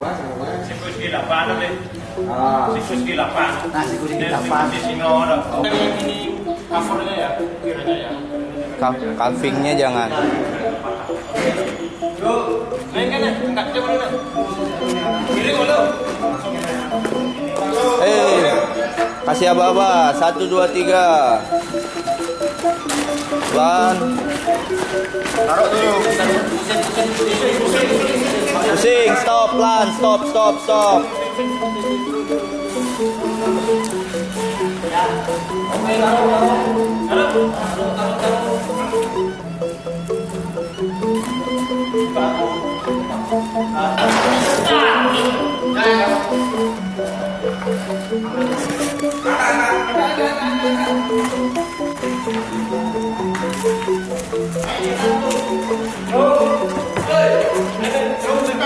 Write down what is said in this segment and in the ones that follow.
Ah. Nah, di. Ini covernya ya, kiranya ya. Calvingnya jangan. Main kan ya, angkat coba dulu. Kiri dulu. Eh, kasih aba-aba. Satu, dua, tiga. Pelan. Pusing, stop, pelan, stop, stop, stop. Oke, taruh,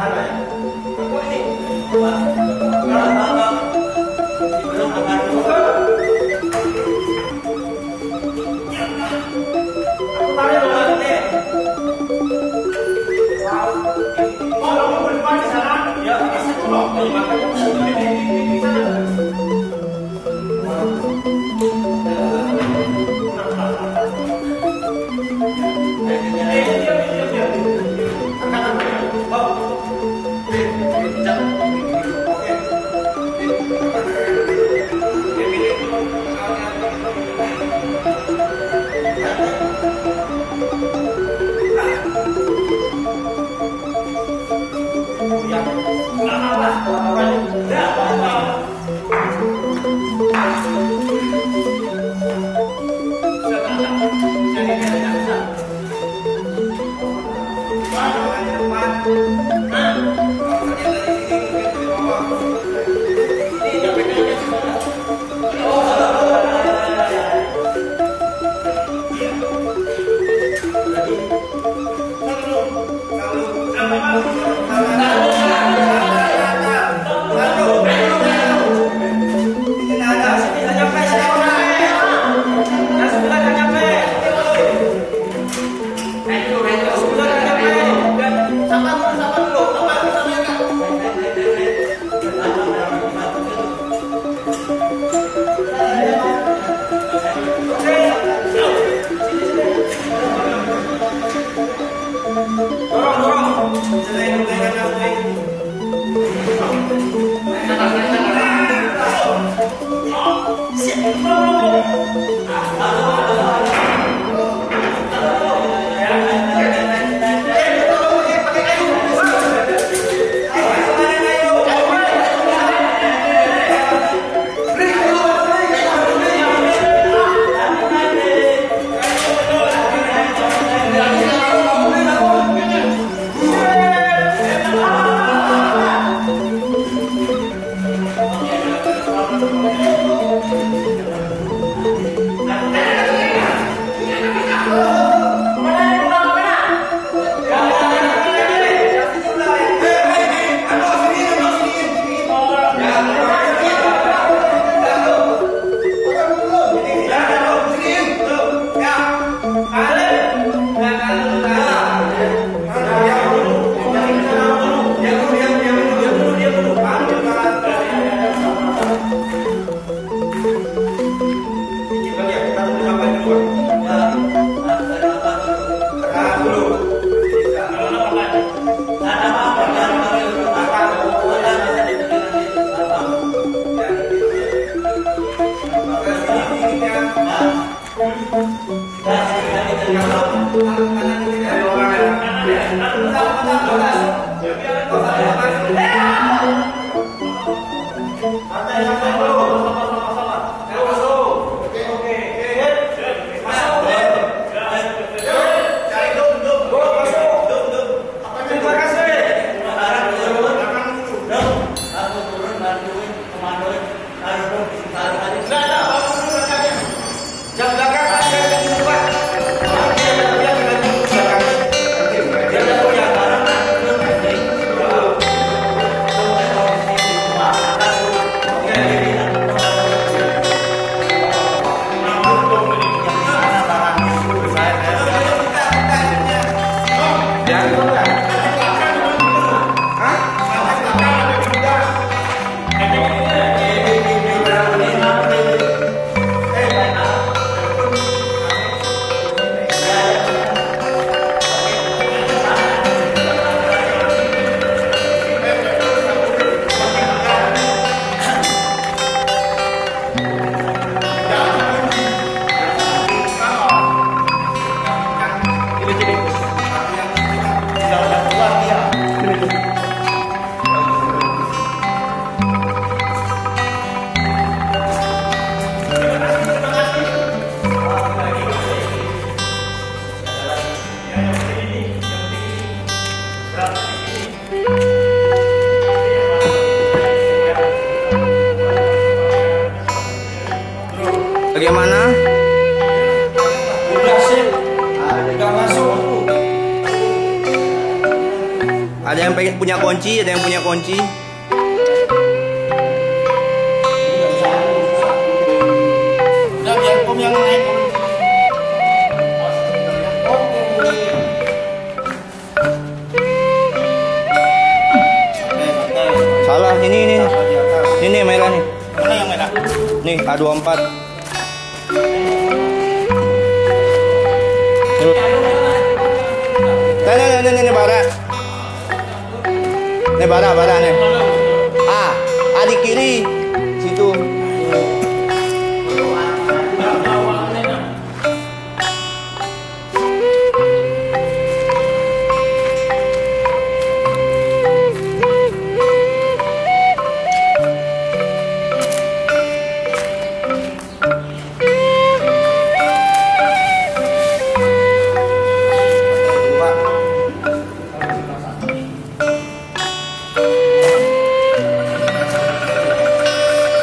하나의무 거. Ada yang pengen punya kunci, ada yang punya kunci. Udah biar om yang naik. Salah, ini ini. Ini merah nih. Mana yang merah? Nih, A24. Nih, nih, nih, nih, 내 봐라 봐라 내 아, 아니 끼리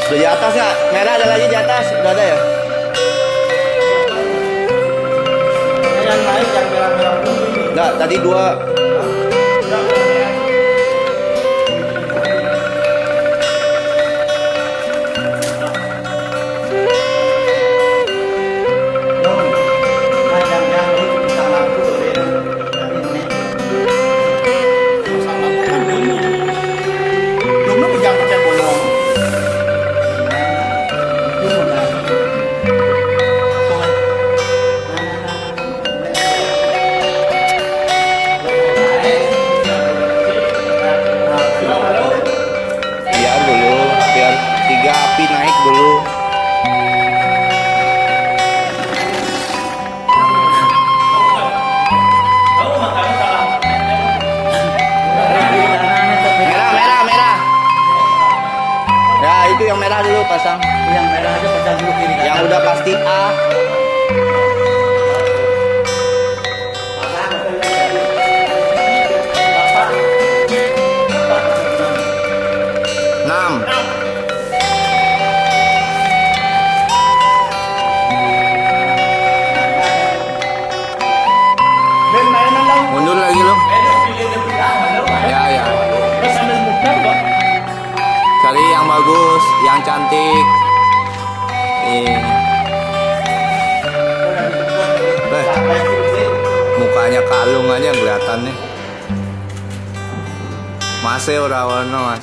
Sudah di atas nggak? Merah ada lagi di atas. Udah ada ya? Yang naik yang merah-merah. Enggak, tadi dua. Pasang. Yang merah aja pasang dulu kiri Yang udah pasti A. cebra, weón, no más.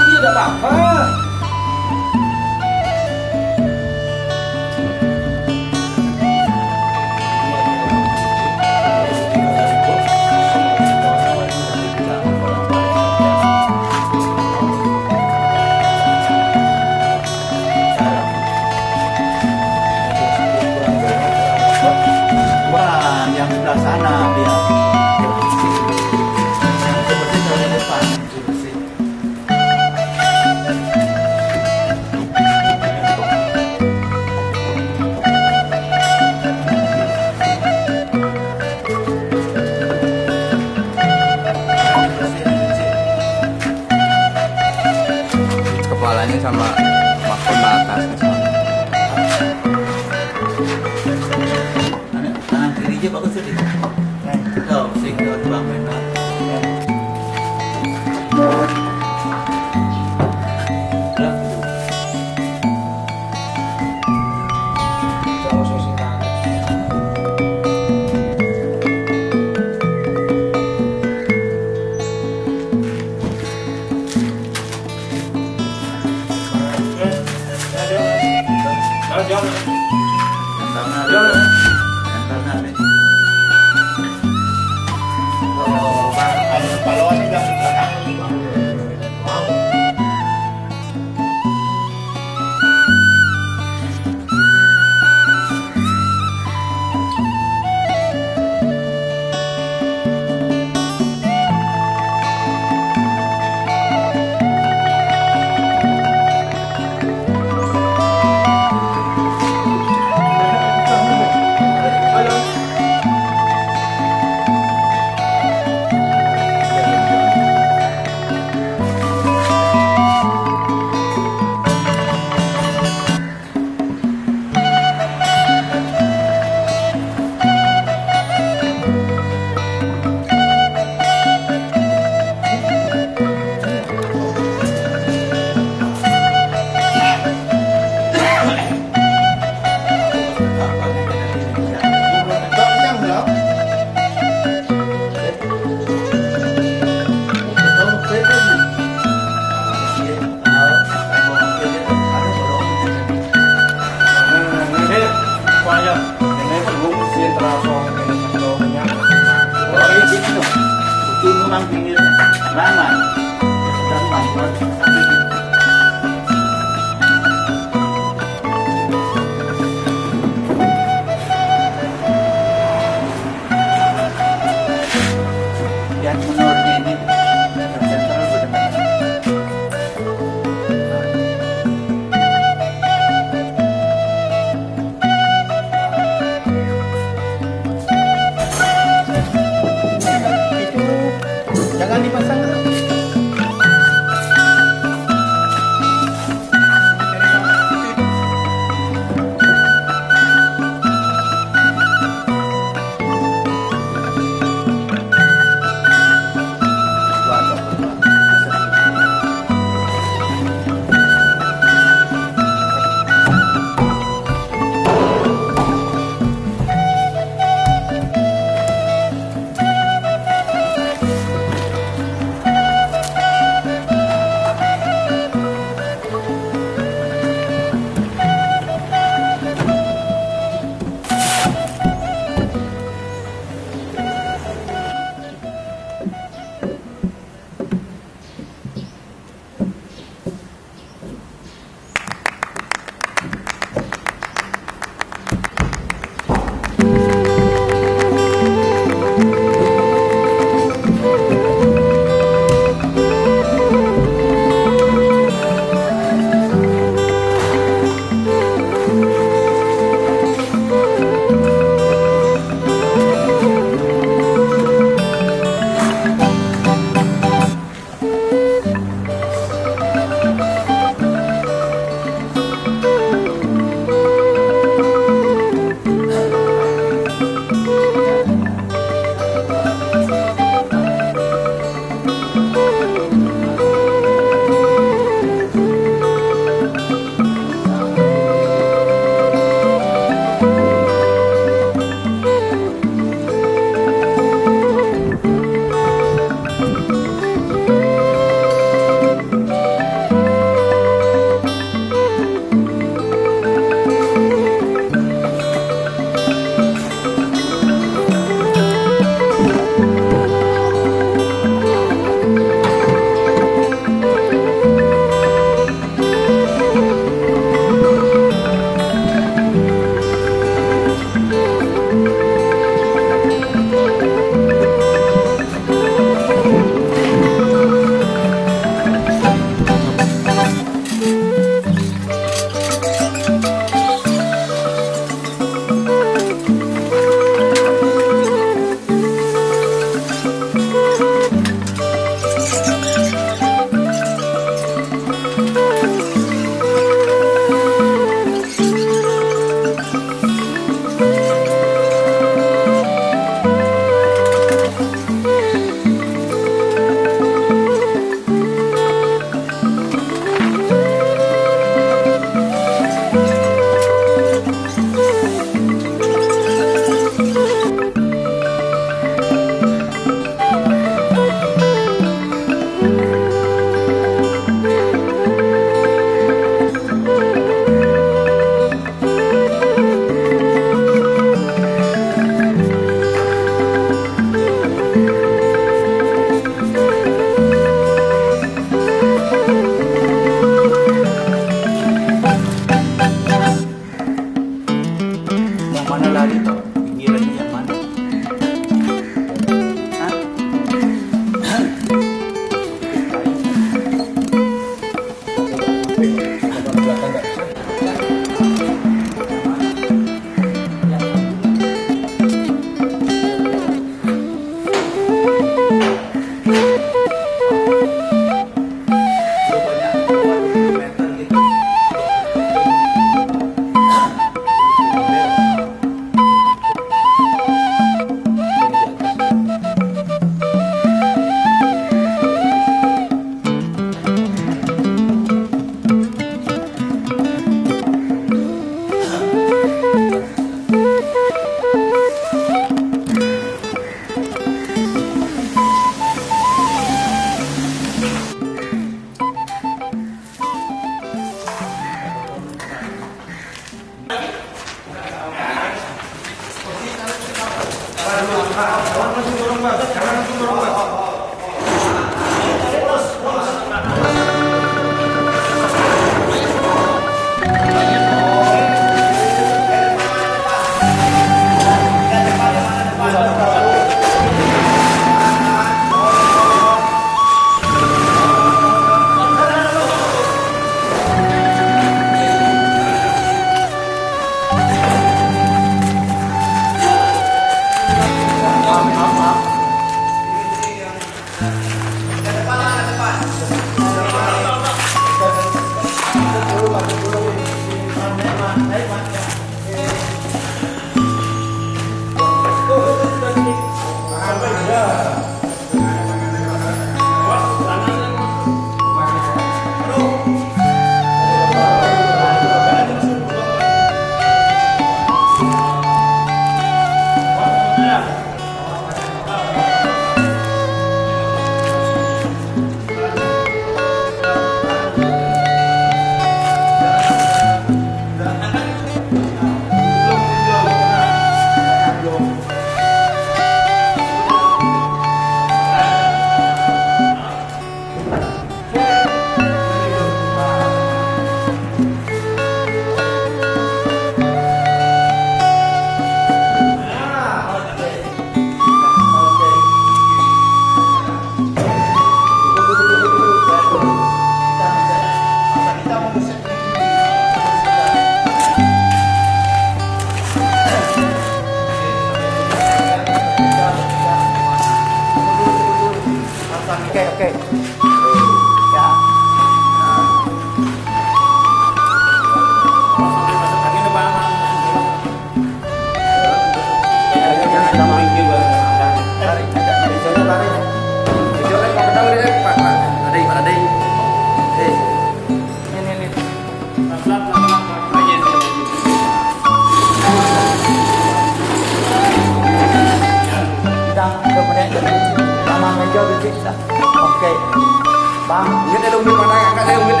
Bang, ini ada umur mana yang kalian umur?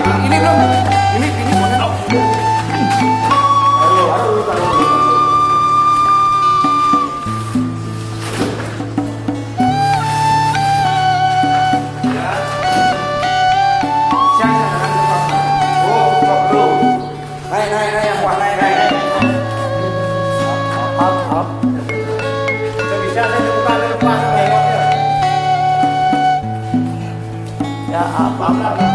Nah, ini belum, ini Apa-apa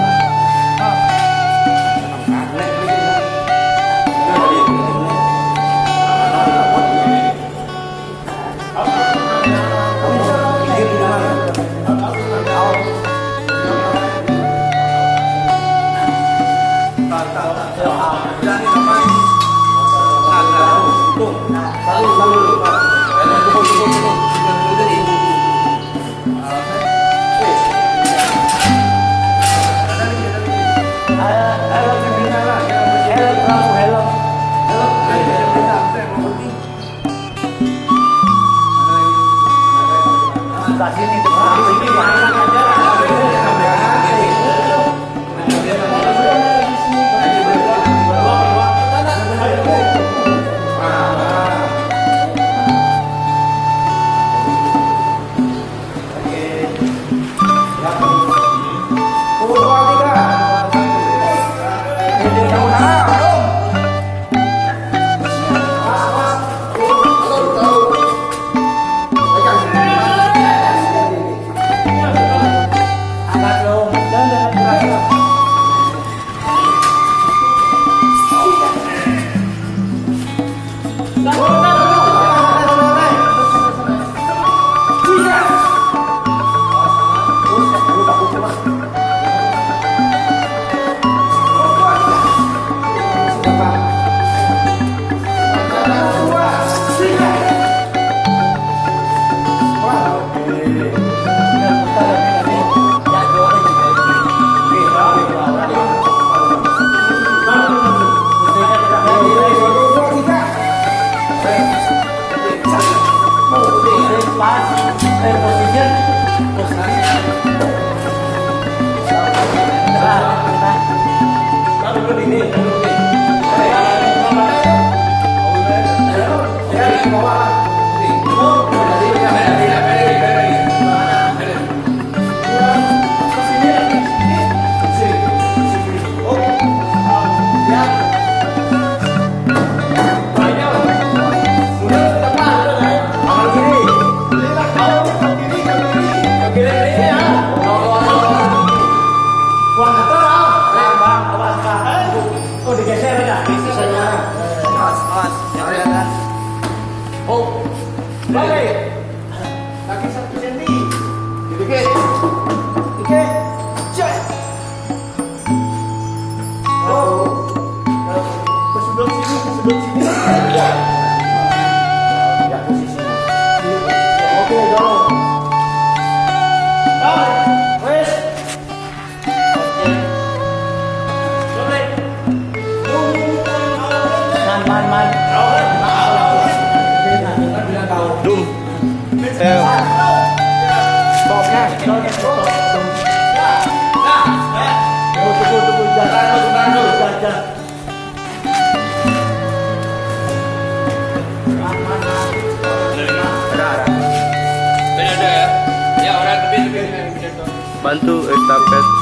Bantu eh, estafet.